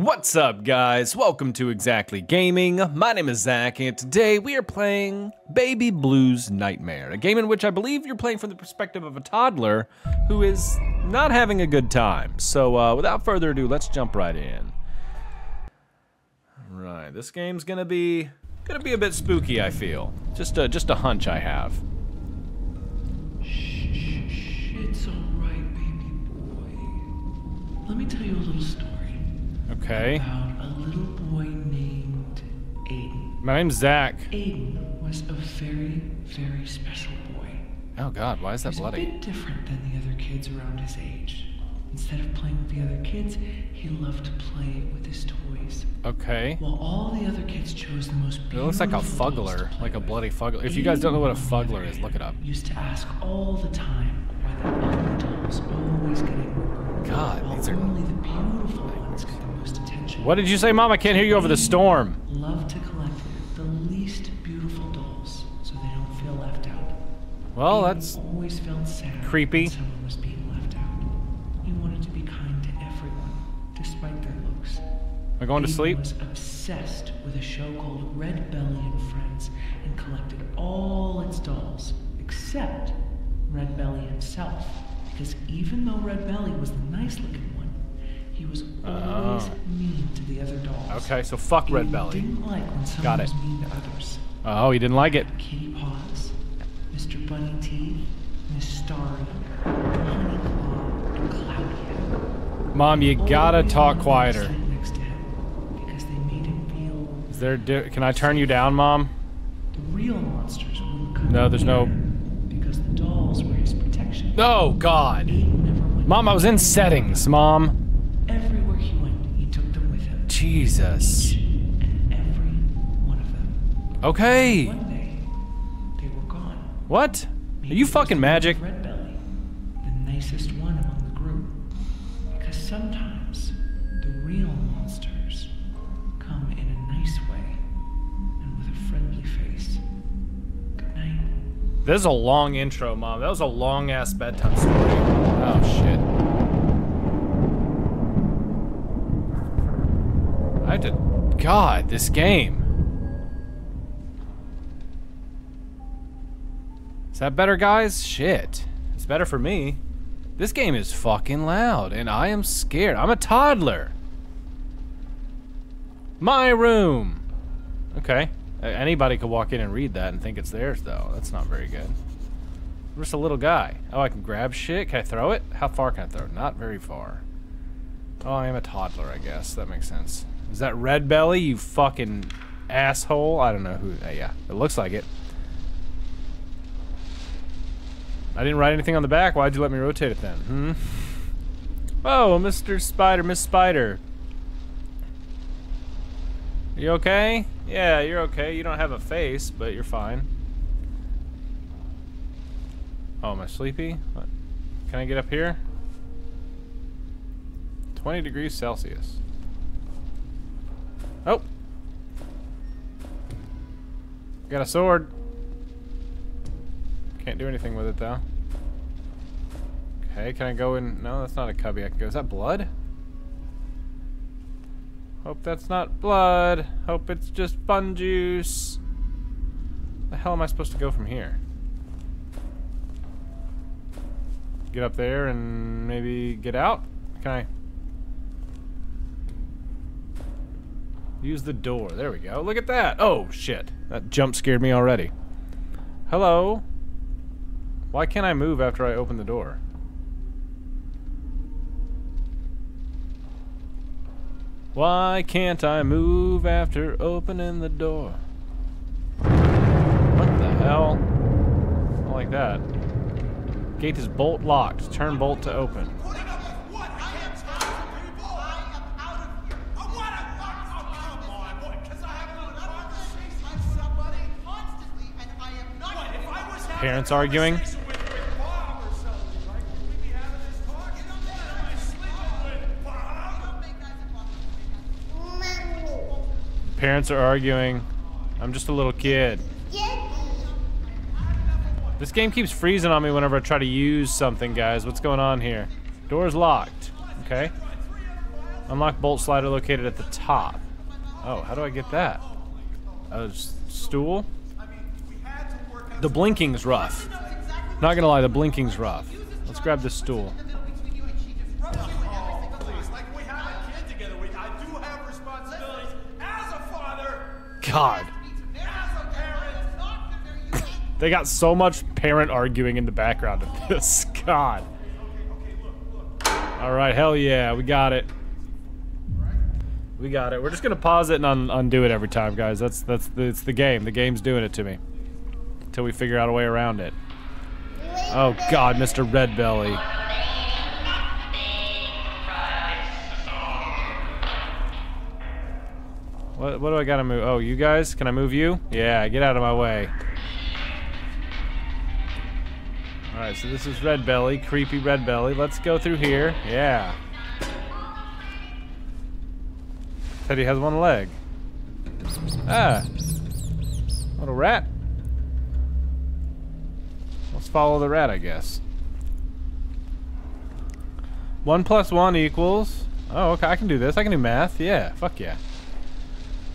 What's up, guys? Welcome to ExZackly Gaming. My name is Zach, and today we are playing Baby Blues Nightmare, a game in which I believe you're playing from the perspective of a toddler who is not having a good time. So, uh, without further ado, let's jump right in. Right, this game's gonna be gonna be a bit spooky. I feel just a just a hunch I have. Shh, shh, shh. It's all right, baby boy. Let me tell you a little story Okay. about a little boy named Aiden. My name's Zach. Aiden was a very, very special boy. Oh God, why is that He's a bloody? bit different than the other kids around his age. Instead of playing with the other kids, he loved to play with his toys. Okay. While all the other kids chose the most It beautiful looks like a fuggler, like a bloody fuggler. If you guys don't know what a Aiden, fuggler is, look it up. Used to ask all the time why the ugly dolls always getting. God, these are- only the beautiful ones attention. What did you say, Mom? I can't hear you over the storm. Love to collect the least beautiful dolls so they don't feel left out. Well, that's always felt sad creepy. someone was being left out. He wanted to be kind to everyone, despite their looks. Am I going to sleep? was obsessed with a show called Red Belly and Friends and collected all its dolls except Red Belly himself. Because even though Red Belly was the nice looking he was ah. always Oh. mean to the other dolls. Okay, so fuck Red Aiden Belly. Didn't like when Got it. mean to others. Oh, he didn't like it. Kitty Paws, Mr. Bunny Teeth, Miss Starry, Honey Claw, and Cloudy. Mom, you gotta talk quieter. next to him because they made him feel Is there? Di- can I turn you down, Mom? the real monsters come No, there's no- because the dolls were his protection. Oh God. Aiden never went Mom, I was in settings, Mom. Jesus. Okay. Day. What? Are you fucking magic? Red Belly, the nicest one among the group. Because sometimes the real monsters come in a nice way and with a friendly face. Good night. This is a long intro, Mom. That was a long ass bedtime story. Oh shit. God, this game. Is that better, guys? Shit. It's better for me. This game is fucking loud, and I am scared. I'm a toddler. My room. Okay. Anybody could walk in and read that and think it's theirs, though. That's not very good. I'm just a little guy. Oh, I can grab shit. Can I throw it? How far can I throw it? Not very far. Oh, I am a toddler, I guess. That makes sense. Is that Red Belly, you fucking asshole? I don't know who. Uh, yeah, it looks like it. I didn't write anything on the back. Why'd you let me rotate it then? Hmm? Oh, Mr. Spider, Miss Spider. You okay? Yeah, you're okay. You don't have a face, but you're fine. Oh, am I sleepy? What? Can I get up here? 20 degrees Celsius. Oh! Got a sword. Can't do anything with it, though. Okay, can I go in? No, that's not a cubby. I can go. Is that blood? Hope that's not blood. Hope it's just fun juice. The hell am I supposed to go from here? Get up there and maybe get out? Can I? Use the door. There we go. Look at that. Oh, shit. That jump scared me already. Hello? Why can't I move after I open the door? Why can't I move after opening the door? What the hell? I like that. Gate is bolt locked. Turn bolt to open. With arguing. Parents are arguing. I'm just a little kid. This game keeps freezing on me whenever I try to use something, guys. What's going on here? Door's locked. Okay. Unlock bolt slider located at the top. Oh, how do I get that? A stool? The blinking's rough. Not gonna lie, the blinking's rough. Let's grab this stool. God. They got so much parent arguing in the background of this. God. All right, hell yeah, we got it. We got it. We're just gonna pause it and un undo it every time, guys. That's that's the, it's the game. The game's doing it to me until we figure out a way around it. Oh God, Mr. Red Belly. What what do I gotta move? Oh, you guys? Can I move you? Yeah, get out of my way. Alright, so this is Red Belly, creepy Red Belly. Let's go through here. Yeah. Teddy has one leg. Ah. Little rat. Follow the rat, I guess. One plus one equals. Oh, okay, I can do this. I can do math. Yeah, fuck yeah.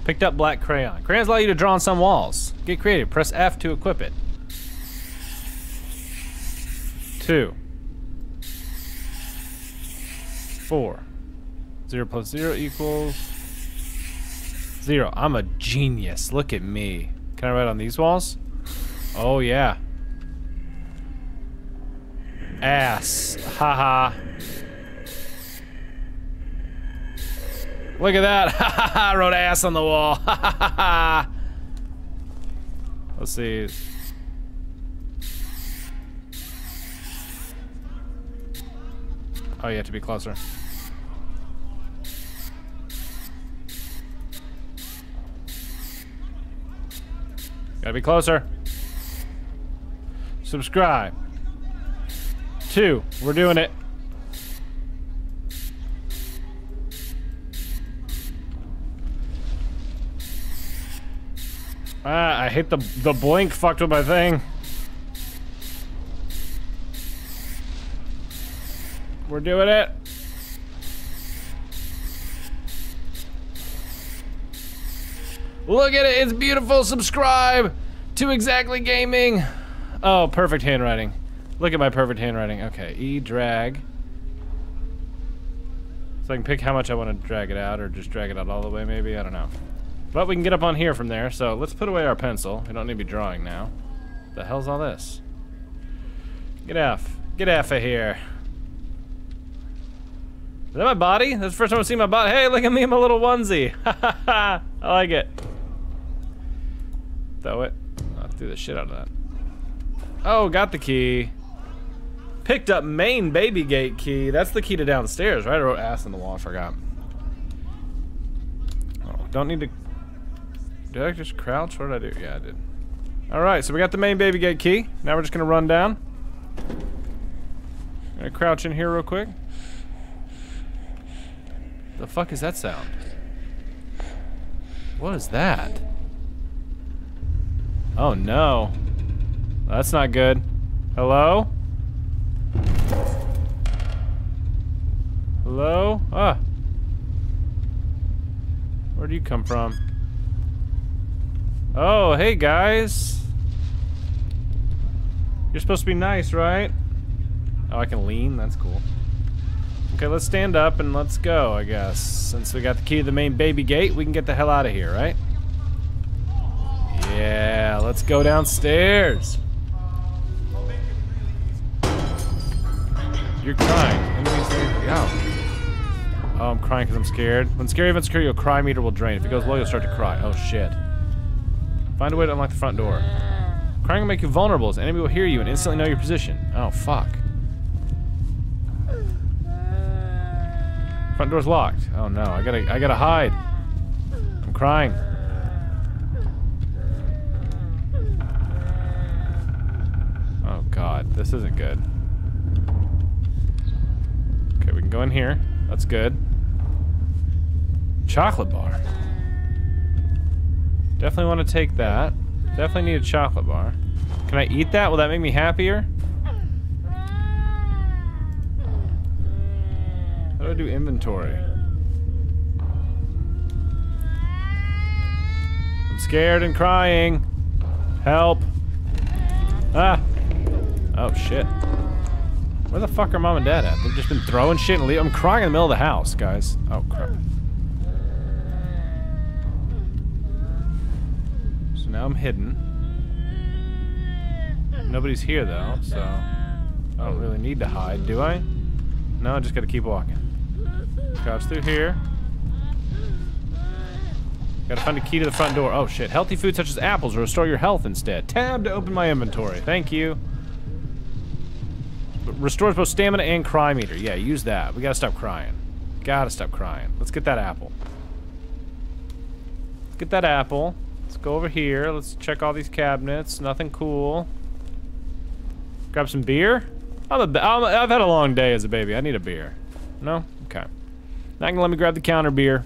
Picked up black crayon. Crayons allow you to draw on some walls. Get creative. Press F to equip it. Two. Four. Zero plus zero equals zero. I'm a genius. Look at me. Can I write on these walls? Oh yeah. Ass. Haha. Look at that. Ha ha ha. I wrote ass on the wall. Ha ha ha ha. Let's see. Oh, you have to be closer. Gotta be closer. Subscribe. Two. We're doing it. Ah, I hit the the blink fucked with my thing. We're doing it. Look at it, it's beautiful. Subscribe to ExZackly Gaming. Oh, perfect handwriting. Look at my perfect handwriting. Okay, E drag. So I can pick how much I want to drag it out or just drag it out all the way maybe, I don't know. But we can get up on here from there, so let's put away our pencil. We don't need to be drawing now. The hell's all this? Get off. Get off of here. Is that my body? That's the first time I've seen my body. Hey, look at me in my little onesie. I like it. Throw it. I'll do the shit out of that. Oh, got the key. Picked up main baby gate key. That's the key to downstairs, right? I wrote ass in the wall. I forgot. Oh, don't need to. Did I just crouch? What did I do? Yeah, I did. All right, so we got the main baby gate key. Now we're just gonna run down. Gonna crouch in here real quick. The fuck is that sound? What is that? Oh no. That's not good. Hello? Hello? Ah. Where do you come from? Oh, hey guys. You're supposed to be nice, right? Oh, I can lean? That's cool. Okay, let's stand up and let's go, I guess. Since we got the key to the main baby gate, we can get the hell out of here, right? Yeah, let's go downstairs. You're crying. Enemies there. Oh, I'm crying because I'm scared. When scary events occur, your cry meter will drain. If it goes low, you'll start to cry. Oh, shit. Find a way to unlock the front door. Crying will make you vulnerable, as the enemy will hear you and instantly know your position. Oh, fuck. Front door's locked. Oh no, I gotta, I gotta hide. I'm crying. Oh god, this isn't good. Okay, we can go in here. That's good chocolate bar. Definitely want to take that. Definitely need a chocolate bar. Can I eat that? Will that make me happier? How do I do inventory? I'm scared and crying. Help. Ah. Oh, shit. Where the fuck are mom and dad at? They've just been throwing shit and leave. I'm crying in the middle of the house, guys. Oh, crap. Now I'm hidden. Nobody's here, though, so... I don't really need to hide, do I? No, I just gotta keep walking. Crouch through here. Gotta find a key to the front door. Oh shit. Healthy food such as apples restore your health instead. Tab to open my inventory. Thank you. Restores both stamina and cry meter. Yeah, use that. We gotta stop crying. Gotta stop crying. Let's get that apple. Let's get that apple. Let's go over here. Let's check all these cabinets. Nothing cool. Grab some beer. I'm a, I'm a, I've had a long day as a baby. I need a beer. No? Okay. Not gonna let me grab the counter beer.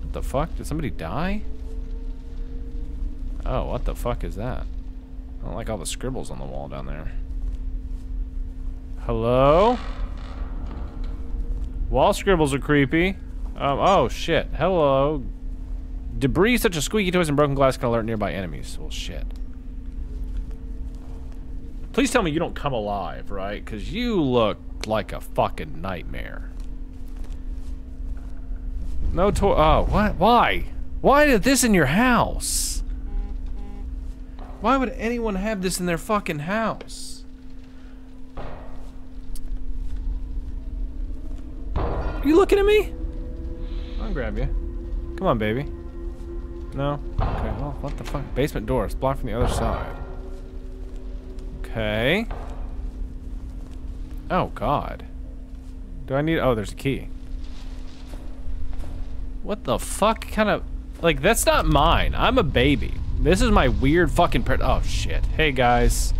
What the fuck? Did somebody die? Oh, what the fuck is that? I don't like all the scribbles on the wall down there. Hello? Wall scribbles are creepy. Um, oh, shit. Hello. Debris such as squeaky toys and broken glass can alert nearby enemies. Well, shit. Please tell me you don't come alive, right? Because you look like a fucking nightmare. No toy. Oh, what? Why? Why did this in your house? Why would anyone have this in their fucking house? Are you looking at me? I'll grab you. Come on, baby. No? Okay, well, what the fuck? Basement door. It's blocked from the other side. Okay. Oh, God. Do I need... Oh, there's a key. What the fuck kind of... Like, that's not mine. I'm a baby. This is my weird fucking... Per oh, shit. Hey, guys.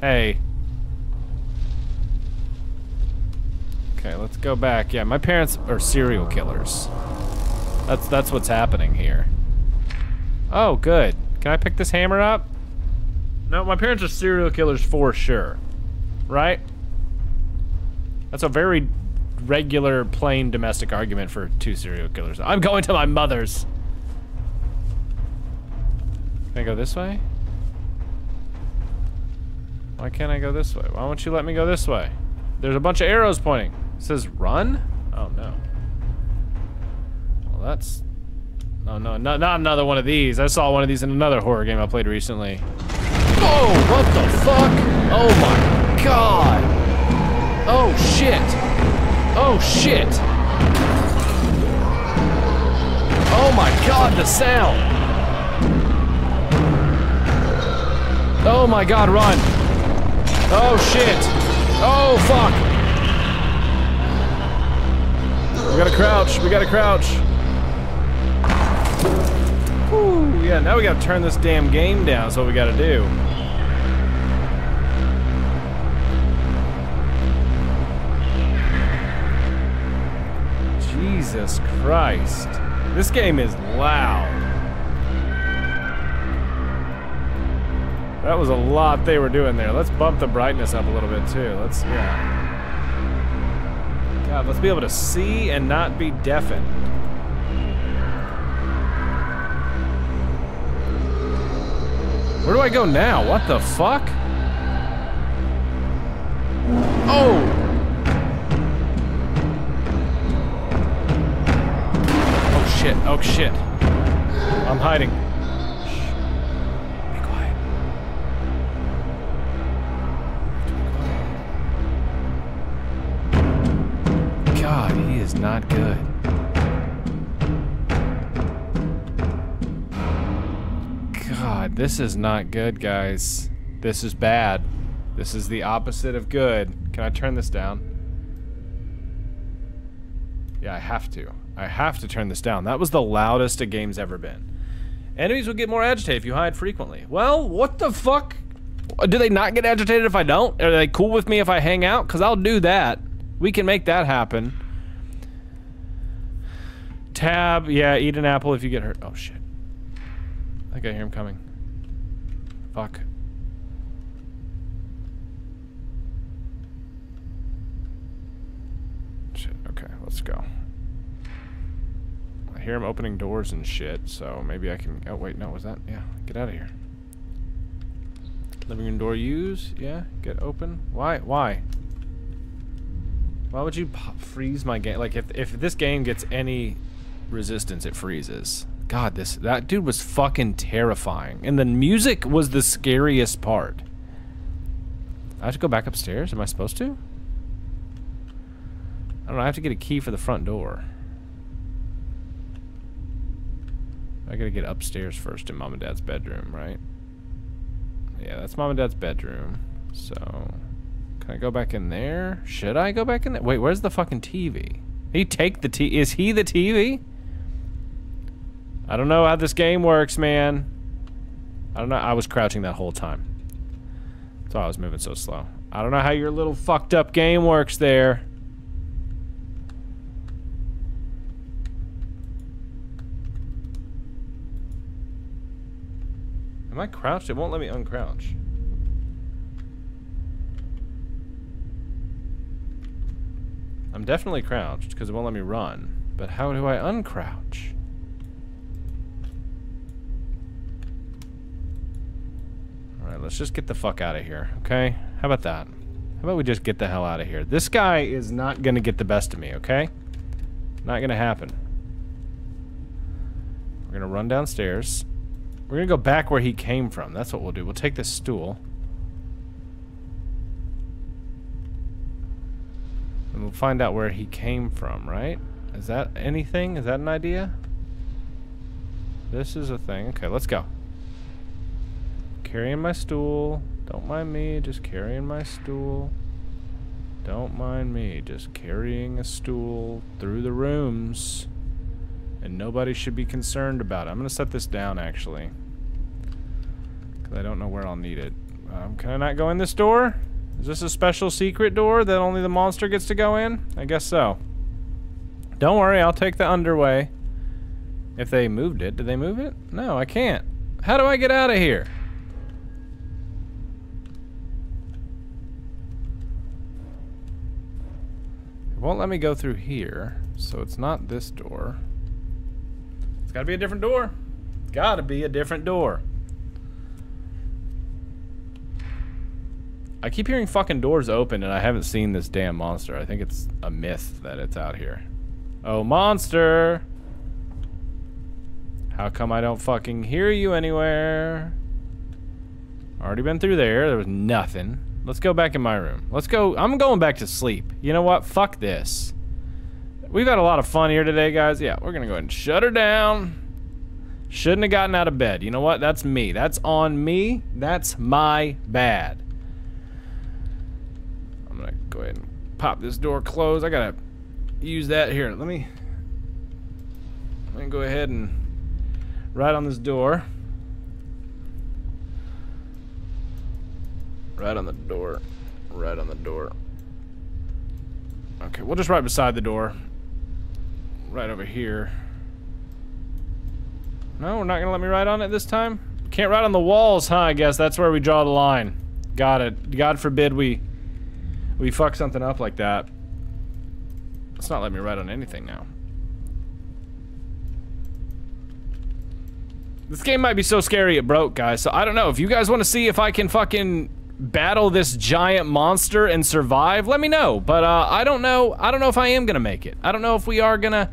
Hey. Okay, let's go back. Yeah, my parents are serial killers. That's that's what's happening here. Oh, good. Can I pick this hammer up? No, my parents are serial killers for sure. Right? That's a very regular, plain domestic argument for two serial killers. I'm going to my mother's. Can I go this way? Why can't I go this way? Why won't you let me go this way? There's a bunch of arrows pointing. It says run? Oh no. Well, that's... Oh no, not, not another one of these. I saw one of these in another horror game I played recently. Oh, what the fuck? Oh my god. Oh shit. Oh shit. Oh my god, the sound. Oh my god, run. Oh shit. Oh fuck. We gotta crouch. We gotta crouch. Whew, yeah, now we gotta turn this damn game down. That's what we gotta do. Jesus Christ. This game is loud. That was a lot they were doing there. Let's bump the brightness up a little bit too. Let's, yeah. God, let's be able to see and not be deafened. Where do I go now? What the fuck? Oh! Oh shit, oh shit. I'm hiding. God, he is not good. This is not good, guys. This is bad. This is the opposite of good. Can I turn this down? Yeah, I have to. I have to turn this down. That was the loudest a game's ever been. Enemies will get more agitated if you hide frequently. Well, what the fuck? Uh, do they not get agitated if I don't? Are they cool with me if I hang out? Because I'll do that. We can make that happen. Tab, yeah, eat an apple if you get hurt. Oh, shit. I think I hear him coming. Fuck. Okay, let's go. I hear him opening doors and shit, so maybe I can... Oh, wait, no, was that... Yeah, get out of here. Living room door use? Yeah, get open. Why? Why? Why would you freeze my game? Like, if, if this game gets any resistance, it freezes. God, this... That dude was fucking terrifying. And the music was the scariest part. I have to go back upstairs? Am I supposed to? I don't know, I have to get a key for the front door. I gotta get upstairs first in mom and dad's bedroom, right? Yeah, that's mom and dad's bedroom. So, can I go back in there? Should I go back in there? Wait, where's the fucking TV? He take the T? Is he the TV? I don't know how this game works, man. I don't know. I was crouching that whole time. That's why I was moving so slow. I don't know how your little fucked up game works there. Am I crouched? It won't let me uncrouch. I'm definitely crouched because it won't let me run. But how do I uncrouch? Let's just get the fuck out of here, okay? How about that? How about we just get the hell out of here? This guy is not gonna get the best of me, okay? Not gonna happen. We're gonna run downstairs. We're gonna go back where he came from. That's what we'll do. We'll take this stool. And we'll find out where he came from, right? Is that anything? Is that an idea? This is a thing. Okay, let's go. Carrying my stool. Don't mind me, just carrying my stool. Don't mind me, just carrying a stool through the rooms. And nobody should be concerned about it. I'm going to set this down, actually. Because I don't know where I'll need it. Um, can I not go in this door? Is this a special secret door that only the monster gets to go in? I guess so. Don't worry, I'll take the underway. If they moved it. Did they move it? No, I can't. How do I get out of here? Won't let me go through here, so it's not this door. It's gotta be a different door. It's gotta be a different door. I keep hearing fucking doors open and I haven't seen this damn monster. I think it's a myth that it's out here. Oh, monster! How come I don't fucking hear you anywhere? Already been through there. There was nothing. Let's go back in my room. Let's go. I'm going back to sleep. You know what? Fuck this. We've had a lot of fun here today, guys. Yeah, we're going to go ahead and shut her down. Shouldn't have gotten out of bed. You know what? That's me. That's on me. That's my bad. I'm going to go ahead and pop this door closed. I got to use that here. Let me, let me go ahead and write on this door. Right on the door. Right on the door. Okay, we'll just right beside the door. Right over here. No, we're not gonna let me ride on it this time? Can't ride on the walls, huh? I guess that's where we draw the line. Got it. God forbid we we fuck something up like that. Let's not let me ride on anything now. This game might be so scary it broke, guys. So I don't know. If you guys want to see if I can fucking battle this giant monster and survive, let me know. But uh, I don't know. I don't know if I am gonna make it. I don't know if we are gonna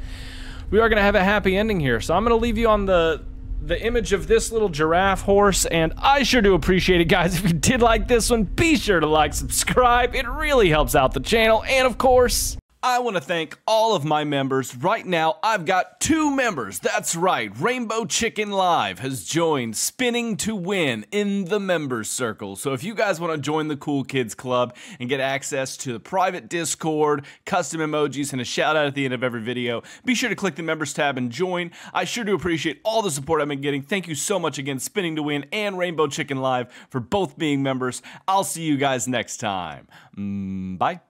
we are gonna have a happy ending here. So I'm gonna leave you on the the image of this little giraffe horse, and I sure do appreciate it, guys. If you did like this one, be sure to like, subscribe. It really helps out the channel, and of course. I want to thank all of my members. Right now, I've got two members. That's right, Rainbow Chicken Live has joined Spinning to Win in the members circle. So if you guys want to join the Cool Kids Club and get access to the private Discord, custom emojis, and a shout out at the end of every video, be sure to click the members tab and join. I sure do appreciate all the support I've been getting. Thank you so much again, Spinning to Win and Rainbow Chicken Live, for both being members. I'll see you guys next time. Mm, bye.